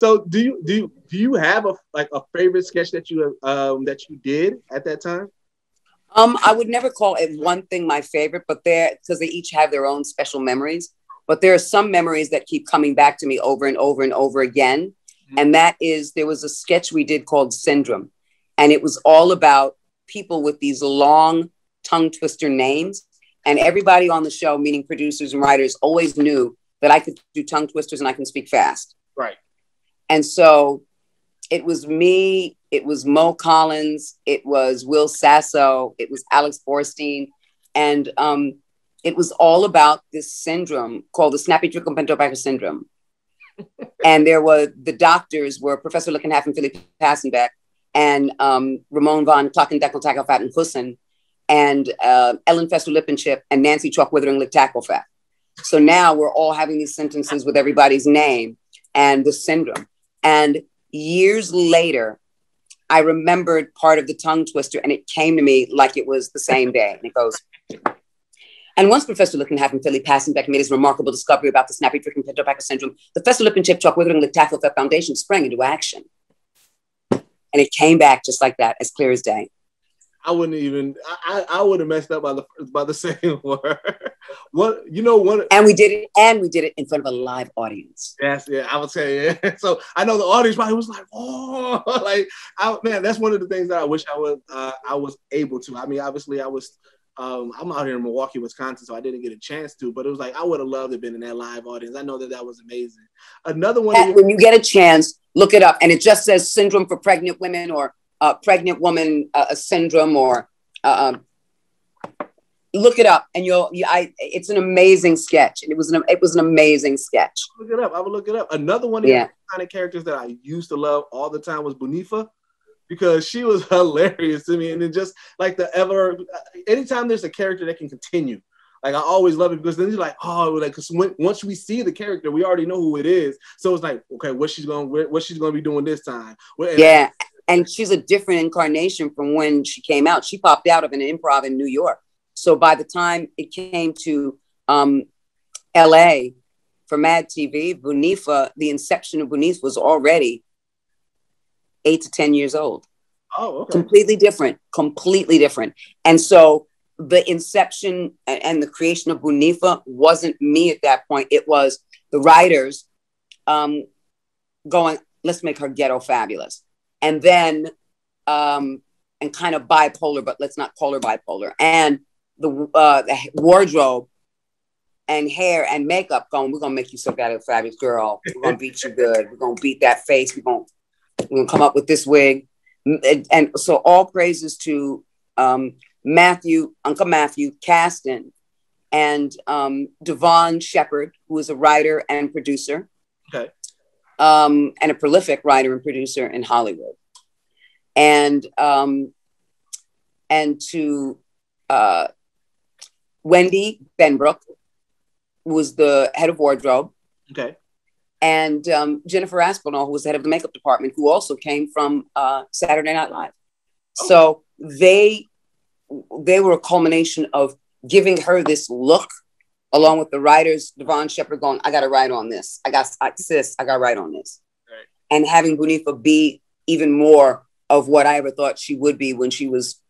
So do you do you, do you have a like a favorite sketch that you um that you did at that time? Um, I would never call it one thing my favorite, but they're because they each have their own special memories. But there are some memories that keep coming back to me over and over and over again. Mm-hmm. And that is there was a sketch we did called Syndrome, and it was all about people with these long tongue twister names. And everybody on the show, meaning producers and writers, always knew that I could do tongue twisters and I can speak fast. Right. And so it was me, it was Mo Collins, it was Will Sasso, it was Alex Borstein. And um, it was all about this syndrome called the snappy trickle pentobarker syndrome. and there were the doctors were Professor Lickenhalf and Philip Passenbeck and um, Ramon von Klockendeckel and Hussein and uh, Ellen Fester Lippenchip and Nancy Chalk Withering Lick Tacklefat. So now we're all having these sentences with everybody's name and the syndrome. And years later, I remembered part of the tongue twister and it came to me like it was the same day. And it goes, and once Professor Lickenhalf and Philly Passenbeck made his remarkable discovery about the snappy trick and pentobarker syndrome, the Fester Lip and Chip Chalk Withering Tackle Foundation sprang into action. And it came back just like that, as clear as day. I wouldn't even I, I would have messed up by the by the same word. What you know what and we did it and we did it in front of a live audience. Yes, yeah, I would say yeah. So I know the audience probably was like, oh, like I, man, that's one of the things that I wish I was uh, I was able to. I mean, obviously I was um, I'm out here in Milwaukee, Wisconsin, so I didn't get a chance to, but it was like I would have loved to have been in that live audience. I know that that was amazing. Another one. When you get a chance, look it up, and it just says syndrome for pregnant women or uh, pregnant woman uh, syndrome or uh, um, look it up, and you'll. You, I. It's an amazing sketch, and it was an it was an amazing sketch. Look it up. I will look it up. Another one of yeah. the kind of characters that I used to love all the time was Bunifa because she was hilarious to me. And then just like the ever, uh, anytime there's a character that can continue, like I always love it because then you're like, oh, like because once we see the character, we already know who it is. So it's like, okay, what she's going, what she's going to be doing this time. yeah, and she's a different incarnation from when she came out. She popped out of an improv in New York. So by the time it came to um, L.A. for Mad TV, Bunifa, the inception of Bunifa was already eight to 10 years old. Oh, okay. Completely different, completely different. And so the inception and the creation of Bunifa wasn't me at that point. It was the writers um, going, let's make her ghetto fabulous. And then, um, and kind of bipolar, but let's not call her bipolar. And the, uh, the wardrobe and hair and makeup going, we're gonna make you so ghetto fabulous girl. We're gonna beat you good. We're gonna beat that face. We're gonna we're gonna come up with this wig. And, and so all praises to um, Matthew, Uncle Matthew Caston, and um, Devon Shepard, who is a writer and producer. Okay. Um, and a prolific writer and producer in Hollywood. And um, and to uh, Wendy Benbrook, was the head of wardrobe. Okay and um, Jennifer Aspinall, who was the head of the makeup department, who also came from uh, Saturday Night Live. Oh. So they they were a culmination of giving her this look, along with the writers, Devon Shepard going, "I got to write on this. I got I, sis, I got to write on this," right. and having Bunifa be even more of what I ever thought she would be when she was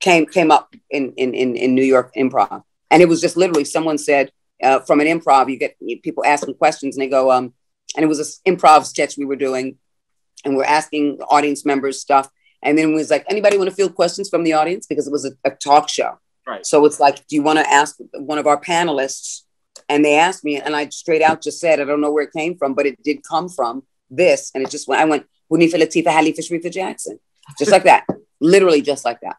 came came up in in in, in New York improv. And it was just literally someone said, uh, from an improv, you get people asking questions and they go, um, and it was an improv sketch we were doing, and we're asking audience members stuff. And then it was like, anybody want to field questions from the audience? Because it was a, a talk show. Right. So it's like, do you want to ask one of our panelists? And they asked me, and I straight out just said, I don't know where it came from, but it did come from this. And it just went, I went, Bunifa Latifa Halifa Sharifa Jackson. Just like that. Literally just like that.